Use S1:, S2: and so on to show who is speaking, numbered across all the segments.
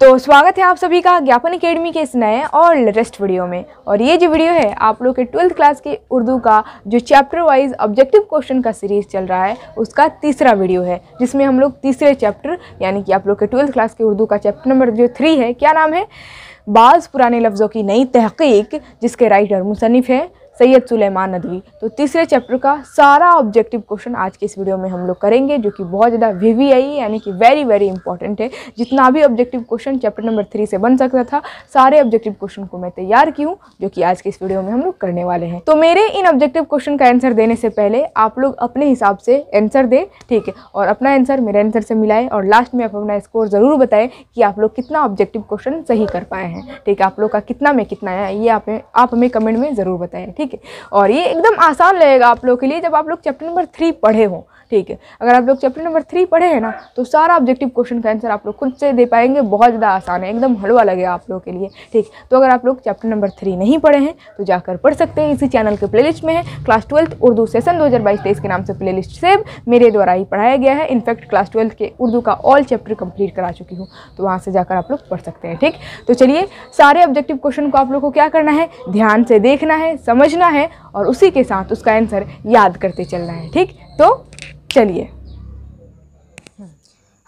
S1: तो स्वागत है आप सभी का ज्ञापन एकेडमी के इस नए और लेटेस्ट वीडियो में। और ये जो वीडियो है, आप लोग के ट्वेल्थ क्लास के उर्दू का जो चैप्टर वाइज ऑब्जेक्टिव क्वेश्चन का सीरीज़ चल रहा है, उसका तीसरा वीडियो है, जिसमें हम लोग तीसरे चैप्टर, यानी कि आप लोग के ट्वेल्थ क्लास के उर्दू का चैप्टर नंबर जो थ्री है, क्या नाम है? बाज़ पुराने लफ्ज़ों की नई तहकीक, जिसके राइटर मुसनफ़ हैं। सैयद सुलेमान नदवी। तो तीसरे चैप्टर का सारा ऑब्जेक्टिव क्वेश्चन आज के इस वीडियो में हम लोग करेंगे, जो कि बहुत ज़्यादा वी वी आई यानी कि वेरी वेरी इंपॉर्टेंट है। जितना भी objective question chapter number three से बन सकता था, सारे ऑब्जेक्टिव क्वेश्चन को मैं तैयार की हूँ, जो कि आज के इस वीडियो में हम लोग करने वाले हैं। तो मेरे इन ऑब्जेक्टिव क्वेश्चन का आंसर देने से पहले आप लोग अपने हिसाब से आंसर दें, ठीक है? और अपना आंसर मेरे आंसर से मिलाएँ, और लास्ट में आप अपना स्कोर ज़रूर बताएँ कि आप लोग कितना ऑब्जेक्टिव क्वेश्चन सही कर पाए हैं, ठीक है? आप लोग का कितना में कितना है ये आप आप हमें कमेंट में ज़रूर बताएँ, ठीक है। और ये एकदम आसान लगेगा आप लोग के लिए जब आप लोग चैप्टर नंबर थ्री पढ़े हों। ठीक है। अगर आप लोग चैप्टर नंबर थ्री पढ़े हैं ना तो सारा ऑब्जेक्टिव क्वेश्चन का आंसर आप लोग खुद से दे पाएँगे, बहुत ज़्यादा आसान है, एकदम हलवा लगेगा आप लोग के लिए। ठीक तो अगर आप लोग चैप्टर नंबर थ्री नहीं पढ़े हैं तो जाकर पढ़ सकते हैं, इसी चैनल के प्लेलिस्ट में है क्लास ट्वेल्थ उर्दू सेशन दो हज़ार के नाम से प्लेलिस्ट सेव मेरे द्वारा ही पढ़ाया गया है। इनफैक्ट क्लास ट्वेल्थ के उर्दू का ऑल चैप्टर कंप्लीट करा चुकी हूँ तो वहाँ से जाकर आप लोग पढ़ सकते हैं, ठीक? तो चलिए, सारे ऑब्जेक्टिव क्वेश्चन को आप लोग को क्या करना है? ध्यान से देखना है, समझना है, और उसी के साथ उसका आंसर याद करते चलना है, ठीक? तो चलिए।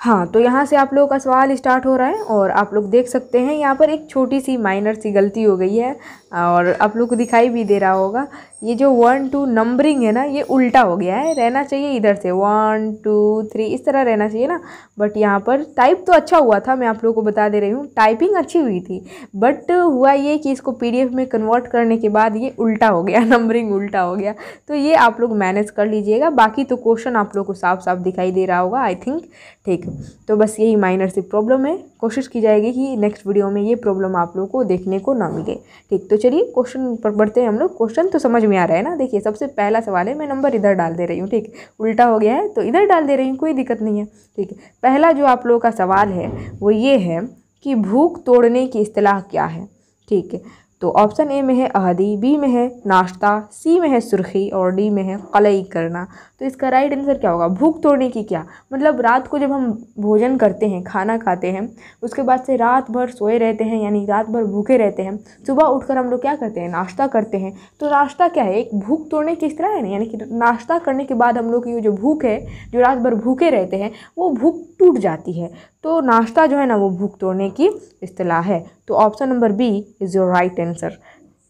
S1: हाँ तो यहाँ से आप लोगों का सवाल स्टार्ट हो रहा है और आप लोग देख सकते हैं यहाँ पर एक छोटी सी माइनर सी गलती हो गई है और आप लोग को दिखाई भी दे रहा होगा। ये जो वन टू नंबरिंग है ना, ये उल्टा हो गया है। रहना चाहिए इधर से। वन टू थ्री इस तरह रहना चाहिए ना। बट यहाँ पर टाइप तो अच्छा हुआ था, मैं आप लोगों को बता दे रही हूँ। टाइपिंग अच्छी हुई थी बट हुआ ये कि इसको पीडीएफ में कन्वर्ट करने के बाद ये उल्टा हो गया नंबरिंग उल्टा हो गया। तो ये आप लोग मैनेज कर लीजिएगा। बाकी तो क्वेश्चन आप लोग को साफ़ साफ़ दिखाई दे रहा होगा आई थिंक ठीक। तो बस यही माइनर सी प्रॉब्लम है। कोशिश की जाएगी कि नेक्स्ट वीडियो में ये प्रॉब्लम आप लोग को देखने को ना मिले। ठीक तो चलिए क्वेश्चन पर बढ़ते हैं हम लोग। क्वेश्चन तो समझ में आ रहा है ना? देखिए, सबसे पहला सवाल है, मैं नंबर इधर डाल दे रही हूँ, ठीक। उल्टा हो गया है तो इधर डाल दे रही हूँ, कोई दिक्कत नहीं है। ठीक है पहला जो आप लोगों का सवाल है, वो ये है कि भूख तोड़ने की इतलाह क्या है? ठीक है तो ऑप्शन ए में है अहदी बी में है नाश्ता सी में है सुर्खी और डी में है कलई करना। तो इसका राइट आंसर क्या होगा? भूख तोड़ने की क्या? मतलब रात को जब हम भोजन करते हैं, खाना खाते हैं, उसके बाद से रात भर सोए रहते हैं, यानी रात भर भूखे रहते हैं, सुबह उठकर हम लोग क्या करते हैं? नाश्ता करते हैं। तो नाश्ता क्या है? एक भूख तोड़ने की तरह है ना? यानी कि नाश्ता करने के बाद हम लोग की जो भूख है, जो रात भर भूखे रहते हैं, वो भूख टूट जाती है। तो नाश्ता जो है ना, वो भूख तोड़ने की इतलाह है। तो option number B is your right answer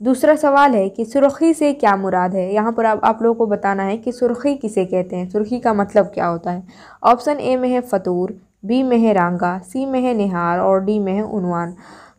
S1: दूसरा सवाल है कि सुर्खी से क्या मुराद है? यहाँ पर आप आप लोगों को बताना है कि सुर्खी किसे कहते हैं? सुर्खी का मतलब क्या होता है? ऑप्शन ए में है फ़तूर, बी में है रंगा, सी में है निहार और डी में है उनवान।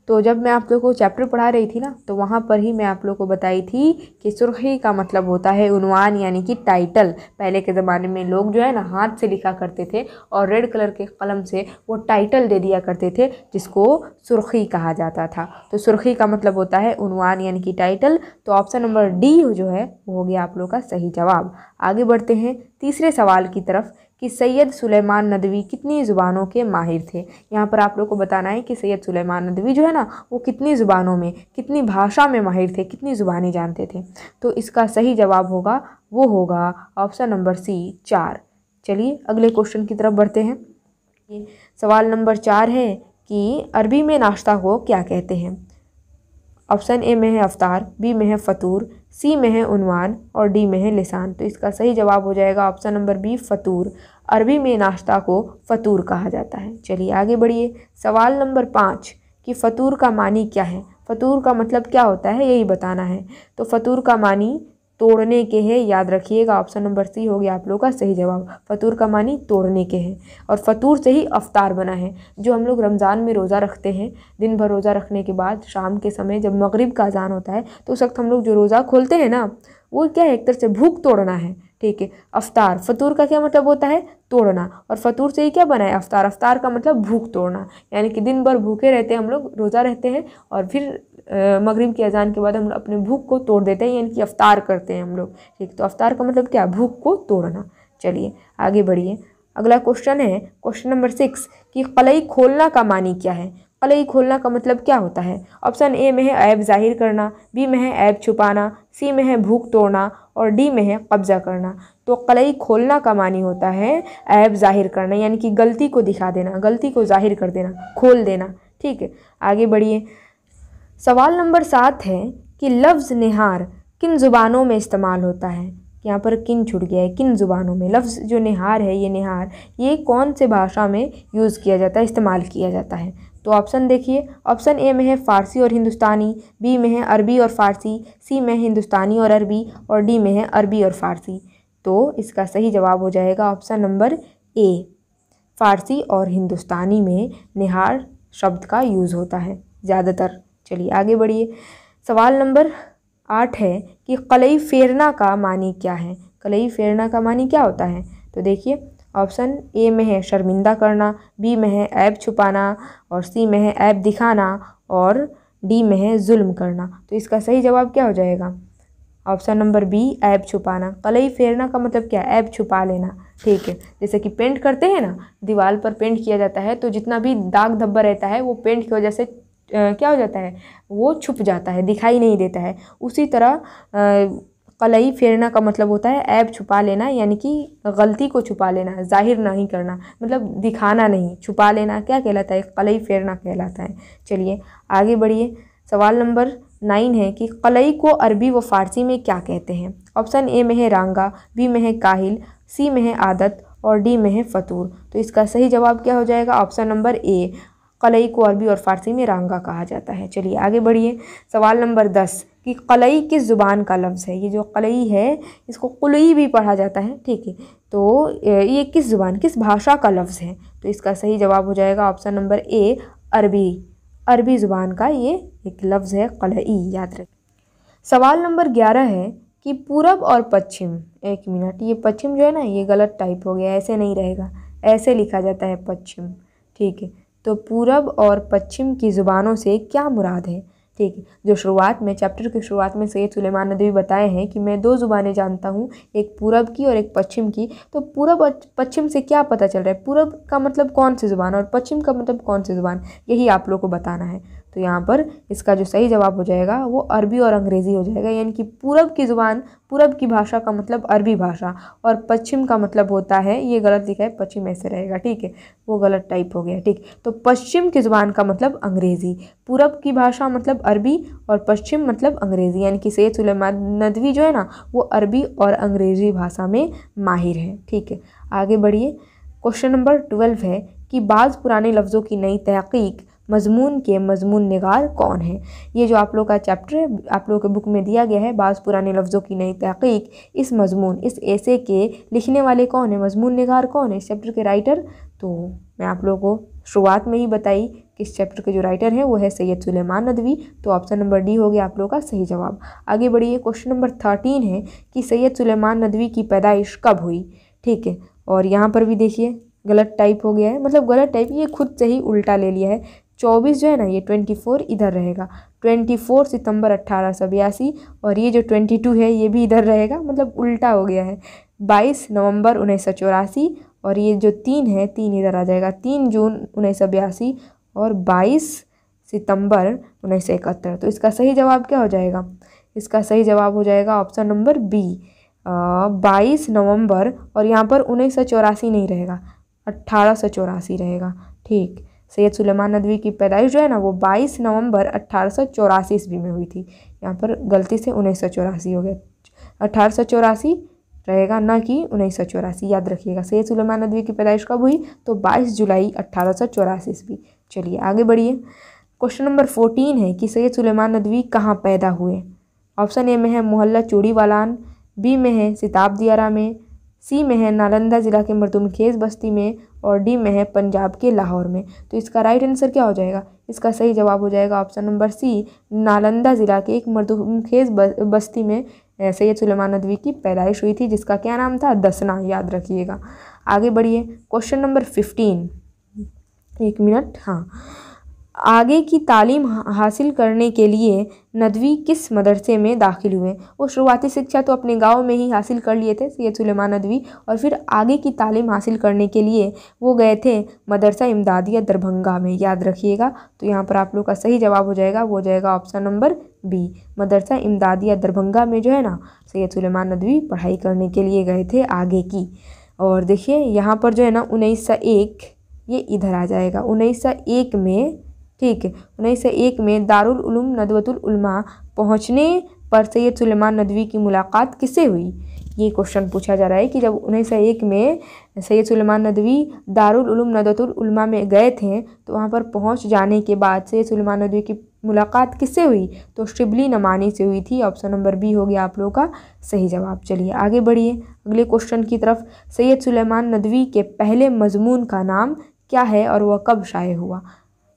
S1: तो जब मैं आप लोग को चैप्टर पढ़ा रही थी ना तो वहाँ पर ही मैं आप लोग को बताई थी कि सुर्खी का मतलब होता है उनवान, यानी कि टाइटल पहले के ज़माने में लोग जो है ना, हाथ से लिखा करते थे और रेड कलर के कलम से वो टाइटल दे दिया करते थे, जिसको सुर्खी कहा जाता था। तो सुर्खी का मतलब होता है उनवान, यानी कि टाइटल तो ऑप्शन नंबर डी जो है, वो हो गया आप लोग का सही जवाब। आगे बढ़ते हैं, तीसरे सवाल की तरफ़। कि सैयद सुलेमान नदवी कितनी ज़ुबानों के माहिर थे। यहाँ पर आप लोग को बताना है कि सैयद सुलेमान नदवी जो है ना, वो कितनी ज़ुबानों में, कितनी भाषा में माहिर थे, कितनी ज़ुबानी जानते थे। तो इसका सही जवाब होगा, वो होगा ऑप्शन नंबर सी, चार। चलिए, अगले क्वेश्चन की तरफ़ बढ़ते हैं। सवाल नंबर चार है कि अरबी में नाश्ता को क्या कहते हैं? ऑप्शन ए में है अवतार बी में है फ़तूर, सी में है उनवान और डी में है लिसान। तो इसका सही जवाब हो जाएगा ऑप्शन नंबर बी, फ़तूर। अरबी में नाश्ता को फ़तूर कहा जाता है। चलिए आगे बढ़िए। सवाल नंबर पाँच कि फ़तूर का मानी क्या है? फ़तूर का मतलब क्या होता है? यही बताना है। तो फ़तूर का मानी तोड़ने के हैं। याद रखिएगा, ऑप्शन नंबर सी हो गया आप लोग का सही जवाब। फ़तूर का मानी तोड़ने के हैं। और फ़तूर से ही अफ्तार बना है, जो हम लोग रमज़ान में रोज़ा रखते हैं। दिन भर रोज़ा रखने के बाद, शाम के समय जब मगरिब का अजान होता है तो उस वक्त हम लोग जो रोज़ा खोलते हैं ना, वो क्या है? एक तरह से भूख तोड़ना है। ठीक है। अफ्तार फतूर का क्या मतलब होता है? तोड़ना। और फतूर से ही क्या बना है? अफ्तार अफ्तार का मतलब भूख तोड़ना। यानी कि दिन भर भूखे रहते हैं हम लोग, रोज़ा रहते हैं और फिर मगरिब की अजान के बाद हम लोग अपने भूख को तोड़ देते हैं, यानी कि अफ्तार करते हैं हम लोग। ठीक तो अफ्तार का मतलब क्या? भूख को तोड़ना। चलिए, आगे बढ़िए। अगला क्वेश्चन है क्वेश्चन नंबर सिक्स कि कलई खोलना का मानी क्या है? कलई खोलना का मतलब क्या होता है? ऑप्शन ए में है ऐब ज़ाहिर करना बी में है ऐब छुपाना सी में है भूख तोड़ना और डी में है कब्जा करना। तो कलई खोलना का मानी होता है ऐब ज़ाहिर करना, यानी कि गलती को दिखा देना, गलती को ज़ाहिर कर देना, खोल देना। ठीक है, आगे बढ़िए। सवाल नंबर सात है कि लफ्ज़ निहार किन ज़ुबानों में इस्तेमाल होता है? यहाँ पर किन छुट गया है, किन ज़ुबानों में? लफ्ज़ जो निहार है, ये निहार, ये कौन से भाषा में यूज़ किया जाता है, इस्तेमाल किया जाता है? तो ऑप्शन देखिए। ऑप्शन ए में है फ़ारसी और हिंदुस्तानी बी में है अरबी और फ़ारसी सी में हिंदुस्तानी और अरबी और डी में है अरबी और फ़ारसी। तो इसका सही जवाब हो जाएगा ऑप्शन नंबर ए फ़ारसी और हिंदुस्तानी में निहार शब्द का यूज़ होता है। ज़्यादातर, चलिए आगे बढ़िए। सवाल नंबर आठ है कि कलई फेरना का मानी क्या है? कलई फेरना का मानी क्या होता है? तो देखिए ऑप्शन ए में है शर्मिंदा करना, बी में है ऐब छुपाना और सी में है ऐब दिखाना और डी में है जुल्म करना। तो इसका सही जवाब क्या हो जाएगा? ऑप्शन नंबर बी, ऐब छुपाना। कलई फेरना का मतलब क्या? ऐप छुपा लेना। ठीक है, जैसे कि पेंट करते हैं ना दीवार पर पेंट किया जाता है तो जितना भी दाग धब्बा रहता है, वो पेंट की वजह से क्या हो जाता है? वो छुप जाता है, दिखाई नहीं देता है। उसी तरह कलई फेरना का मतलब होता है ऐब छुपा लेना, यानी कि गलती को छुपा लेना, ज़ाहिर नहीं करना मतलब दिखाना नहीं, छुपा लेना, क्या कहलाता है? कलई फेरना कहलाता है। चलिए, आगे बढ़िए। सवाल नंबर नाइन है कि कलई को अरबी व फ़ारसी में क्या कहते हैं? ऑप्शन ए में है रांगा, बी में है काहिल, सी में है आदत और डी में है फतूर। तो इसका सही जवाब क्या हो जाएगा? ऑप्शन नंबर ए कलई को अरबी और फ़ारसी में रांगा कहा जाता है। चलिए आगे बढ़िए। सवाल नंबर दस, कि कलई किस ज़ुबान का लफ्ज़ है? ये जो कलई है, इसको कुलई भी पढ़ा जाता है, ठीक है? तो ये किस ज़ुबान, किस भाषा का लफ्ज़ है? तो इसका सही जवाब हो जाएगा ऑप्शन नंबर ए, अरबी। अरबी ज़ुबान का ये एक लफ्ज़ है, कलई, याद रखें। सवाल नंबर ग्यारह है, कि पूरब और पश्चिम, एक मिनट, ये पश्चिम जो है ना, ये गलत टाइप हो गया, ऐसे नहीं रहेगा। ऐसे लिखा जाता है पश्चिम, ठीक है? तो पूरब और पश्चिम की ज़ुबानों से क्या मुराद है? ठीक है जो शुरुआत में चैप्टर की शुरुआत में सैयद सुलेमान नदवी बताए हैं कि मैं दो ज़ुबानें जानता हूँ, एक पूरब की और एक पश्चिम की तो पूरब और पश्चिम से क्या पता चल रहा है? पूरब का मतलब कौन सी ज़ुबान और पश्चिम का मतलब कौन सी ज़ुबान? यही आप लोग को बताना है। तो यहाँ पर इसका जो सही जवाब हो जाएगा वो अरबी और अंग्रेज़ी हो जाएगा, यानी कि पूरब की ज़ुबान, पूरब की भाषा का मतलब अरबी भाषा और पश्चिम का मतलब होता है, ये गलत लिखा है, पश्चिम ऐसे रहेगा, ठीक है? वो गलत टाइप हो गया, ठीक। तो पश्चिम की ज़ुबान का मतलब अंग्रेज़ी, पूरब की भाषा मतलब अरबी और पश्चिम मतलब अंग्रेज़ी, यानी कि सैद सुलेमान नदवी जो है ना, वो अरबी और अंग्रेज़ी भाषा में माहिर है, ठीक है? आगे बढ़िए, क्वेश्चन नंबर ट्वेल्व है कि बाज़ पुराने लफ्ज़ों की नई तहकीक मजमून के मजमून नगार कौन है? ये जो आप लोग का चैप्टर है, आप लोगों के बुक में दिया गया है, बाज़ पुराने लफ्ज़ों की नई तहकीक, इस मजमून, इस ऐसे के लिखने वाले कौन है? मजमून नगार कौन है? इस चैप्टर के राइटर तो मैं आप लोगों को शुरुआत में ही बताई कि इस चैप्टर के जो राइटर हैं, वो है सैयद सुलेमान नदवी। तो ऑप्शन नंबर डी हो गया आप लोगों का सही जवाब। आगे बढ़िए क्वेश्चन नंबर थर्टीन है कि सैयद सुलेमान नदवी की पैदाइश कब हुई? ठीक है, और यहाँ पर भी देखिए, गलत टाइप हो गया है। मतलब गलत टाइप ये खुद से ही उल्टा ले लिया है। चौबीस जो है ना, ये ट्वेंटी फोर इधर रहेगा। ट्वेंटी फोर सितंबर अट्ठारह सौ बयासी और ये जो ट्वेंटी टू है, ये भी इधर रहेगा मतलब उल्टा हो गया है। बाईस नवंबर उन्नीस सौ चौरासी और ये जो तीन है, तीन इधर आ जाएगा। तीन जून उन्नीस सौ बयासी और बाईस सितंबर उन्नीस सौ इकहत्तर। तो इसका सही जवाब क्या हो जाएगा? इसका सही जवाब हो जाएगा ऑप्शन नंबर बी। बाईस नवंबर और यहाँ पर उन्नीस सौ चौरासी नहीं रहेगा, अट्ठारह सौ चौरासी रहेगा। ठीक। सैयद सुलेमान नदवी की पैदाइश जो है ना, वो 22 नवंबर अट्ठारह ईस्वी में हुई थी। यहाँ पर गलती से उन्नीस सौ चौरासी हो गया। अट्ठारह रहेगा ना कि उन्नीस सौ चौरासी, याद रखिएगा। सैयद सुलेमान नदवी की पैदाइश कब हुई? तो 22 जुलाई अट्ठारह ईस्वी। चलिए आगे बढ़िए। क्वेश्चन नंबर फोर्टीन है कि सैयद सुलेमान नदवी कहाँ पैदा हुए? ऑप्शन ए में है मोहल्ला चूड़ी वालान बी में है सिताब दियारा में सी में है नालंदा ज़िला के मरदुमखेज़ बस्ती में और डी में है पंजाब के लाहौर में। तो इसका राइट आंसर क्या हो जाएगा? इसका सही जवाब हो जाएगा ऑप्शन नंबर सी नालंदा ज़िला के एक मरदुमखेज़ बस्ती में सैयद सुलेमान नदवी की पैदाइश हुई थी, जिसका क्या नाम था? दसना, याद रखिएगा। आगे बढ़िए क्वेश्चन नंबर फिफ्टीन एक मिनट हाँ। आगे की तालीम हासिल करने के लिए नदवी किस मदरसे में दाखिल हुए? वो शुरुआती शिक्षा तो अपने गाँव में ही हासिल कर लिए थे, सैयद सुलेमान नदवी, और फिर आगे की तालीम हासिल करने के लिए वो गए थे मदरसा इमदादिया दरभंगा में। याद रखिएगा तो यहाँ पर आप लोग का सही जवाब हो जाएगा, वो हो जाएगा option number B. Madrasa Imdadia Darbhanga में जो है ना, सैयद सुलेमान नदवी पढ़ाई करने के लिए गए थे आगे की। और देखिए, यहाँ पर जो है ना, उन्नीस सौ एक, ये इधर आ जाएगा, उन्नीस सौ एक में ठीक है। उन्नीस सौ एक में दारुल उलूम नदवतुल उलमा पहुँचने पर सैयद सुलेमान नदवी की मुलाकात किससे हुई? ये क्वेश्चन पूछा जा रहा है कि जब उन्नीस सौ एक में सैयद सुलेमान नदवी दारुल उलूम नदवतुल उलमा में गए थे तो वहाँ पर पहुँच जाने के बाद सैयद सुलेमान नदवी की मुलाकात किससे हुई? तो शिबली नमानी से हुई थी। ऑप्शन नंबर बी हो गया आप लोगों का सही जवाब। चलिए आगे बढ़िए। अगले क्वेश्चन की तरफ़ सैयद सुलेमान नदवी के पहले मजमून का नाम क्या है और वह कब शाये हुआ?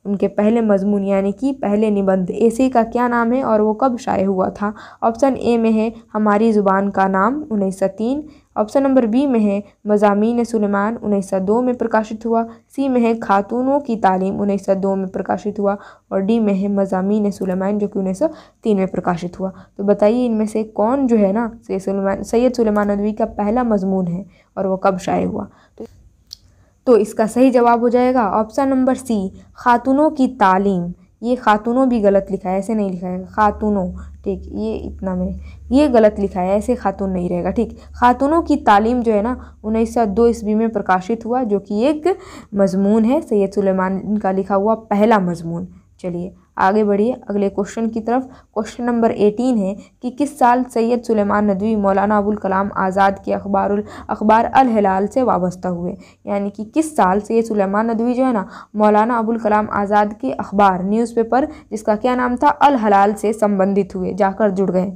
S1: उनके पहले मजमून, यानी कि पहले निबंध। ऐसे का क्या नाम है और वो कब शाये हुआ था? ऑप्शन ए में है, हमारी ज़ुबान का नाम उन्नीस सौ तीन। ऑप्शन नंबर बी में है मजामी सुलेमान उन्नीस सौ दो में प्रकाशित हुआ। सी में है, खातूनों की तालीम उन्नीस सौ दो में प्रकाशित हुआ। और डी में है मजामी सुलेमान जो कि उन्नीस सौ तीन में प्रकाशित हुआ। तो बताइए इनमें से कौन जो है ना सैयद सैयद सुलेमान नदवी का पहला मजमून है और वह कब शाये हुआ? तो इसका सही जवाब हो जाएगा ऑप्शन नंबर सी, खातूनों की तालीम। ये खातूनों भी गलत लिखा है, ऐसे नहीं लिखा है। खातूनों, ठीक, ये इतना में, ये गलत लिखा है, ऐसे खातून नहीं रहेगा, ठीक। खातूनों की तालीम जो है ना, उन्नीस सौ दो ईस्वी में प्रकाशित हुआ, जो कि एक मजमून है, सैयद सुलेमान का लिखा हुआ पहला मजमून। चलिए आगे बढ़िए, अगले क्वेश्चन की तरफ़। क्वेश्चन नंबर एटीन है कि किस साल सैयद सुलेमान नदवी, मौलाना अबुल कलाम आज़ाद के अखबार अखबार अल हिलाल से वाबस्ता हुए? यानी कि किस साल सैयद सुलेमान नदवी जो है ना, मौलाना अबुल कलाम आज़ाद के अखबार न्यूज़पेपर जिसका क्या नाम था? अल हलाल से संबंधित हुए, जाकर जुड़ गए।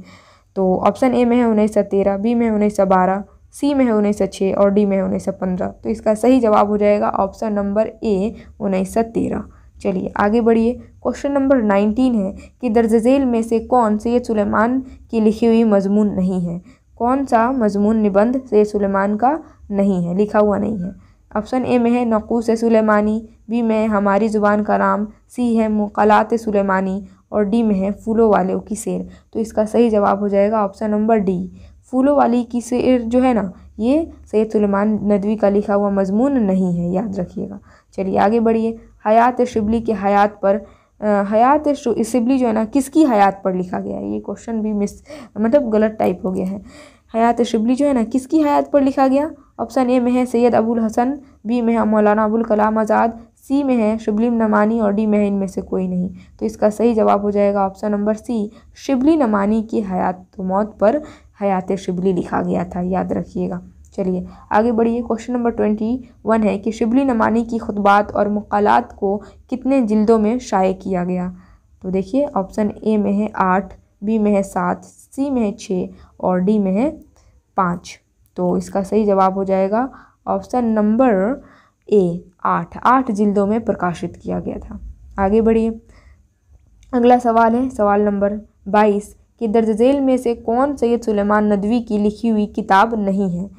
S1: तो ऑप्शन ए में है उन्नीस सौ तेरह बी में उन्नीस सौ बारह सी में है उन्नीस सौ छः और डी में है उन्नीस सौ पंद्रह। तो इसका सही जवाब हो जाएगा ऑप्शन नंबर ए उन्नीस सौ तेरह। चलिए आगे बढ़िए। क्वेश्चन नंबर नाइनटीन है कि दर्ज झेल में से कौन सैयद सुलेमान की लिखी हुई मजमून नहीं है? कौन सा मजमून निबंध सैयद सुलेमान का नहीं है? लिखा हुआ नहीं है। ऑप्शन ए में है, नकूस सुलेमानी। बी में हमारी ज़ुबान का नाम सी है, मुकलात सुलेमानी। और डी में है, फूलों वाले की शेर। तो इसका सही जवाब हो जाएगा ऑप्शन नंबर डी। फूलों वाली की शेर जो है ना, ये सैयद सुलेमान नदवी का लिखा हुआ मजमून नहीं है। याद रखिएगा। चलिए आगे बढ़िए। हयात शिबली के हयात पर हयात शिबली जो है ना, किसकी हयात पर लिखा गया है? ये क्वेश्चन भी मिस मतलब गलत टाइप हो गया है। हयात शिबली जो है ना, किसकी हयात पर लिखा गया? ऑप्शन ए में है सैयद अबुल हसन बी में है मौलाना अबुल कलाम आज़ाद सी में है शिबली नमानी और डी में है इनमें से कोई नहीं। तो इसका सही जवाब हो जाएगा option number C Shibli Nomani की हयात तो मौत पर हयात शिबली लिखा गया था, याद रखिएगा। चलिए, आगे बढ़िए। क्वेश्चन नंबर ट्वेंटी वन है कि शिबली नमानी की खुतबात और मकालत को कितने जिल्दों में शाये किया गया? तो देखिए, ऑप्शन ए में है आठ, बी में है सात, सी में है छः और डी में है पाँच। तो इसका सही जवाब हो जाएगा ऑप्शन नंबर ए, आठ। आठ जिल्दों में प्रकाशित किया गया था। आगे बढ़िए। अगला सवाल है, सवाल नंबर बाईस, कि दर्ज झेल में से कौन सैयद सुलेमान नदवी की लिखी हुई किताब नहीं है?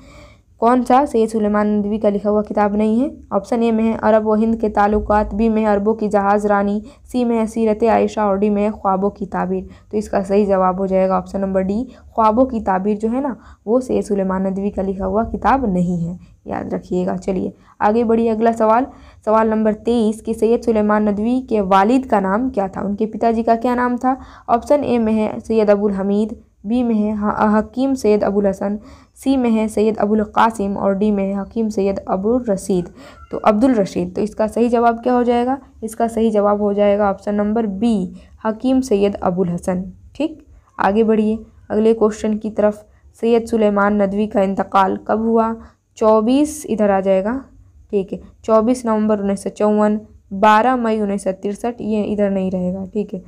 S1: कौन सा? सैद सुलेमान नदवी का लिखा हुआ किताब नहीं है। ऑप्शन ए में है, अरब व हिंद के ताल्लुकात, बी में अरबों की जहाज़ रानी, सी में है, सीरत आयशा, और डी में है, ख्वाबों की ताबीर। तो इसका सही जवाब हो जाएगा ऑप्शन नंबर डी, ख्वाबों की ताबीर जो है ना, वो सैद सुलेमान नदवी का लिखा हुआ किताब नहीं है। याद रखिएगा, चलिए, आगे बढ़िए अगला सवाल। सवाल नंबर तेईस कि सैयद सुलेमान नदवी के वालिद का नाम क्या था? उनके पिताजी का क्या नाम था? ऑप्शन ए में है, सैयद अबुल हमीद बी में है हकीम सैद अबुल हसन, सी में है सैयद अबुल कासिम और डी में है हकीम सैयद अबुल रशीद। तो अब्दुल रशीद तो इसका सही जवाब क्या हो जाएगा? इसका सही जवाब हो जाएगा option number B, Hakim Syed Abul Hasan. ठीक? आगे बढ़िए। अगले क्वेश्चन की तरफ़, सैयद सुलेमान नदवी का इंतकाल कब हुआ? चौबीस इधर आ जाएगा। ठीक है। चौबीस नवंबर उन्नीस सौ चौवन, बारह मई उन्नीस सौ तिरसठ, ये इधर नहीं रहेगा। ठीक है।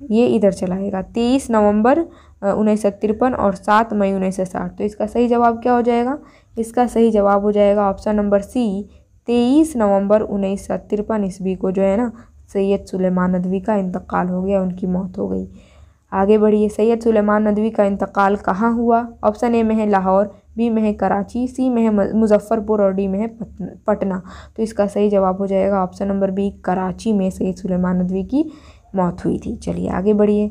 S1: ये इधर चलाएगा। तेईस नवंबर उन्नीस सौ तिरपन और सात मई उन्नीस सौ साठ। तो इसका सही जवाब क्या हो जाएगा? इसका सही जवाब हो जाएगा ऑप्शन नंबर सी, तेईस नवंबर उन्नीस सौ तिरपन ईस्वी को जो है ना, सैयद सुलेमान नदवी का इंतकाल हो गया, उनकी मौत हो गई। आगे बढ़िए, सैयद सुलेमान नदवी का इंतकाल कहाँ हुआ? ऑप्शन ए में है लाहौर, बी में है कराची, सी में है मुजफ्फरपुर और डी में है पटना। तो इसका सही जवाब हो जाएगा ऑप्शन नंबर बी, कराची में सैयद सुलेमान नदवी की मौत हुई थी। चलिए आगे बढ़िए।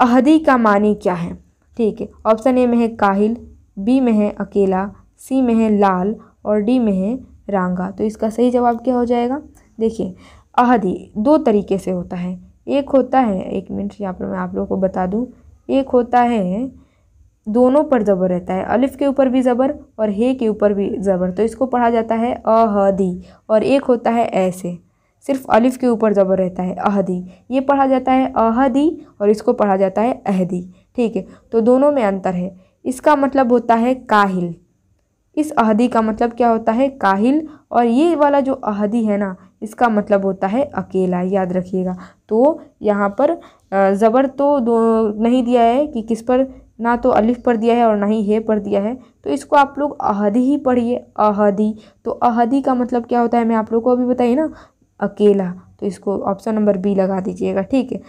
S1: अहदी का मानी क्या है? ठीक है, ऑप्शन ए में है काहिल, बी में है अकेला, सी में है लाल और डी में है रांगा। तो इसका सही जवाब क्या हो जाएगा? देखिए, अहदी दो तरीके से होता है। एक होता है, एक मिनट, यहाँ पर मैं आप लोगों को बता दूँ। एक होता है, दोनों पर ज़बर रहता है। अलिफ के ऊपर भी ज़बर और हे के ऊपर भी ज़बर। तो इसको पढ़ा जाता है अहदी। और एक होता है ऐसे। सिर्फ़ अलिफ के ऊपर ज़बर रहता है, अहदी। ये पढ़ा जाता है अहदी और इसको पढ़ा जाता है अहदी, ठीक है? तो दोनों में अंतर है। इसका मतलब होता है काहिल। इस अहदी का मतलब क्या होता है? काहिल। और ये वाला जो अहदी है ना, इसका मतलब होता है अकेला, याद रखिएगा। तो यहाँ पर ज़बर तो दो, नहीं दिया है कि किस पर, ना तो अलिफ पर दिया है और ना ही हे पर दिया है। तो इसको आप लोग अहदी ही पढ़िए, अहदी। तो अहदी का मतलब क्या होता है? मैं आप लोग को अभी बताइए ना अकेला तो इसको ऑप्शन नंबर बी लगा दीजिएगा, ठीक है?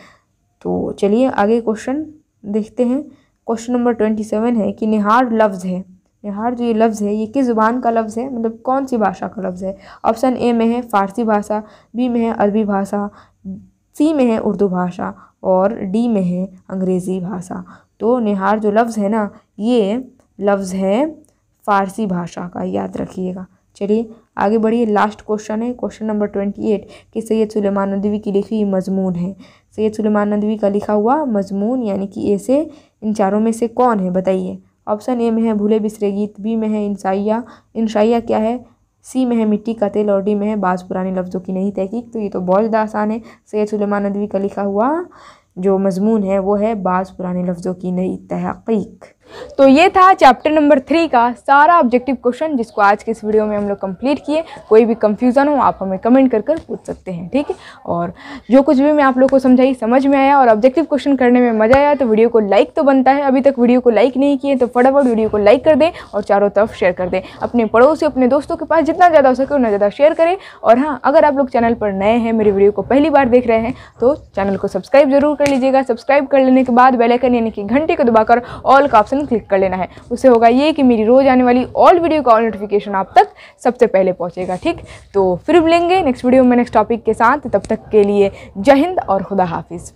S1: तो चलिए आगे क्वेश्चन देखते हैं। क्वेश्चन नंबर ट्वेंटी सेवन है कि निहार लफ्ज़ है। निहार जो ये लफ्ज़ है, ये किस ज़ुबान का लफ्ज़ है? मतलब कौन सी भाषा का लफ्ज़ है? ऑप्शन ए में है फ़ारसी भाषा बी में है अरबी भाषा सी में है उर्दू भाषा और डी में है अंग्रेज़ी भाषा। तो निहार जो लफ्ज़ है ना, ये लफ्ज़ है फ़ारसी भाषा का, याद रखिएगा। चलिए आगे बढ़िए लास्ट क्वेश्चन है क्वेश्चन नंबर ट्वेंटी एट कि सैयद सुलेमान नदवी की लिखी मजमून है। सैयद सुलेमान नदवी का लिखा हुआ मजमून, यानी कि ऐसे, इन चारों में से कौन है, बताइए। ऑप्शन ए में है, भूले बिसरे गीत बी में है, इंसाइया इंशाइया क्या है? सी में है, मिट्टी का तेल, और डी में है, बाज़ पुराने लफ्ज़ों की नहीं तहकीक। तो ये तो बहुत ज़्यादा आसान है। सैयद सुलेमान नदवी का लिखा हुआ जो मजमून है, वो है बाज़ पुराने लफ्ज़ों की नई तहकीक। तो ये था चैप्टर नंबर थ्री का सारा ऑब्जेक्टिव क्वेश्चन जिसको आज के इस वीडियो में हम लोग कंप्लीट किए। कोई भी कंफ्यूजन हो, आप हमें कमेंट कर कर पूछ सकते हैं, ठीक है? और जो कुछ भी मैं आप लोग को समझाई, समझ में आया और ऑब्जेक्टिव क्वेश्चन करने में मज़ा आया तो वीडियो को लाइक तो बनता है। अभी तक वीडियो को लाइक नहीं किए तो फटाफट वीडियो को लाइक कर दें और चारों तरफ़ शेयर कर दें। अपने पड़ोसी, अपने दोस्तों के पास जितना ज़्यादा हो सके उतना ज़्यादा शेयर करें। और हाँ अगर आप लोग चैनल पर नए हैं, मेरी वीडियो को पहली बार देख रहे हैं तो चैनल को सब्सक्राइब ज़रूर कर लीजिएगा। सब्सक्राइब कर लेने के बाद बेलाइकन यानी कि घंटे को दबाकर ऑल का ऑप्शन क्लिक कर लेना है। उससे होगा ये कि मेरी रोज़ आने वाली ऑल वीडियो का ऑल नोटिफिकेशन आप तक सबसे पहले पहुँचेगा, ठीक? तो फिर मिलेंगे नेक्स्ट वीडियो में नेक्स्ट टॉपिक के साथ। तब तक के लिए जय हिंद और खुदा हाफिज़।